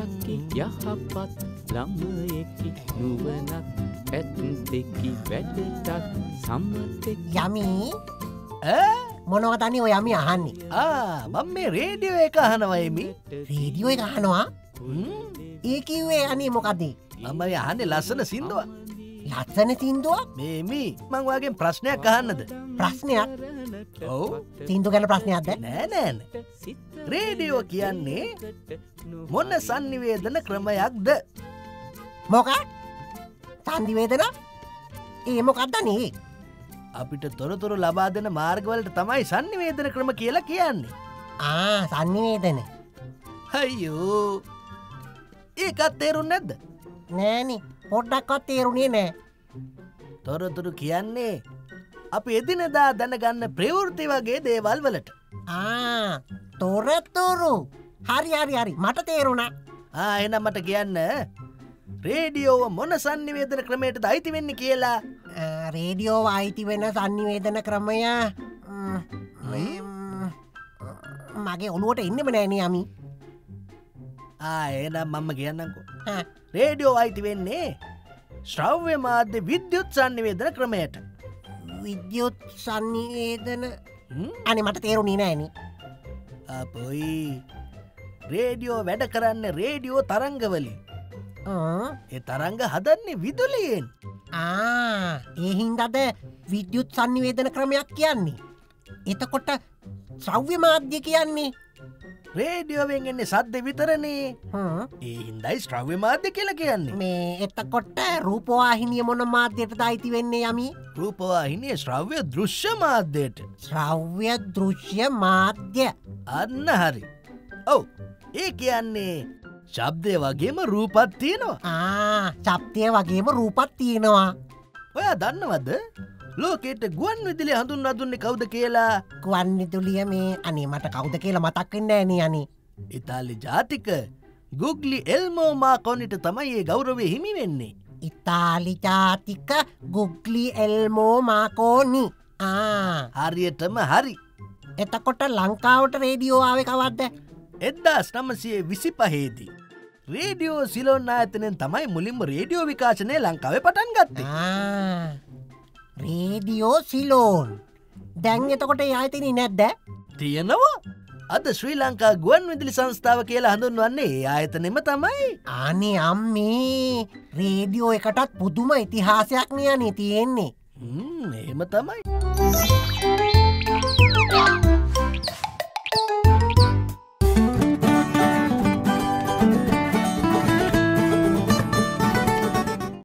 මතක්කි යහපත් ළමයෙකි නුවනක් ඇත්තෙකි වැඩටත් සම්මතෙක්. යමී. මොනවතනි ඔය යමි අහන්නේ? මං මේ රේඩියෝ එක අහනවයමි රේඩියෝ එක අහනවා? ඒ කිව්වේ අනේ මොකක්දේ මම යහන්නේ ලස්සන සිින්දුව ලත්සන සිින්දුවක්? මේමි. මං වගේ ප්‍රශ්නයක් අහන්නද? ප්‍රශ්නයක්? ඔව්. සිින්දු ගැන ප්‍රශ්නයක්ද නෑනෑන රේඩියෝ කියන්නේ මොන්න සන්නිවේදන ක්‍රමයක්ද? මොක සන්දිවේදන ඒ මොකක්දනේ අපිට තොරතුරු ලබා දෙන මාර්ගවලට තමයි සන්නිවේදන ක්‍රම කියලා කියන්නේ. ආ සන්නිවේදන හයියෝ ඒකත් තේරුම් නැද්ද? නෑනි පොඩ්ඩක්වත් තේරුණේ නෑ. තොරතුරු කියන්නේ අපි එදිනදා දැනගන්න ප්‍රවෘති වගේ දේවල් වලට. ආ තොරතුරු. හරි හරි හරි. මට තේරුණා. ආ එනම් මට කියන්න. රේඩියෝව මොන සන්නිවේදන ක්‍රමයට අයිති වෙන්න කියලා? ආ, රේඩියෝ අයිති වෙන සන්නිවේදන ක්‍රමය මගේ ඔළුවට එන්නම නෑන යමි ආ එනම් මම කියන්නකෝ රේඩියෝ අයිති වෙන්නේ ශ්‍රව්‍ය මාධ්‍ය විද්‍යුත් සන්නිවේදන ක්‍රමයට. විද්‍යුත් සන්නිවේදන හ්ම්? අනි මට තේරුණී නෑන අපොයි. රේඩියෝ වැඩ කරන්න රේඩියෝ තරංගවලින්. ඒ තරංග හදන්නේ විදුලියෙන්. ඒහින්දද විද්‍යුත් සන්නිවේදන ක්‍රමයක් කියන්නේ. එතකොට ශ්‍රව්‍ය මාධ්‍ය කියන්නේ රේඩියෝවෙන් එන්නේ සද්ද විතරනේ. ඒ හින්දයි ශ්‍රව්‍ය මාධ්‍ය කියලා කියන්නේ. මේ එතකොට රූපවාහිනිය මොන මාධ්‍යයට අයිති වෙන්නේ යමි? රූපවාහිනිය ශ්‍රව්‍ය දෘශ්‍ය මාධ්‍යයට. ශ්‍රව්‍ය දෘශ්‍ය මාධ්‍ය. අන්න හරි. ඔව්. ඒ කියන්නේ ශබ්දය වගේම රූපත් තියෙනවා. ආ චප්තය වගේම රූපත් තියෙනවා. ඔයා දන්නවද ලෝකෙට ගුවන් විදිලි හඳුන් අදුන්නේ කවුද කියලා? ගුවන්විදුලිය මේ අනේ මට කවුද කියලා මතක්වෙන්න ඇන යනි ඉතාලි ජාතික ගුග්ලි එල්මෝමා කොනිට තමයි ඒ ගෞරවය හිමි වෙන්නේ. ඉතාලි ජාතික ගුග්ලි එල්මෝ මාකෝනි හරියටම හරි. එතකොට ලංකාවට රේඩියෝ ආව කවද්ද? එද්දාස් නමසය විසි පහේදී. රේඩියෝ සිලොන් ආතනෙන් තමයි මුලින්ම රේඩියෝ විකාශනය ලංකාව පටන් ගත්තේ. රේඩියෝ සිලෝන් දැන් එතකොට යයිතිනි නැද්ද තියෙනවා අද ශ්‍රී ලංකා ගුවන් විදිලි සංස්ථාව කියලා හඳුන්වන්නේ ආයතනෙම තමයි. අනේ අම්මේ රේඩියෝ එකටත් පුදුම ඉතිහාසයක් නියනේ තියෙන්නේ හ්ම්, එහෙම තමයි.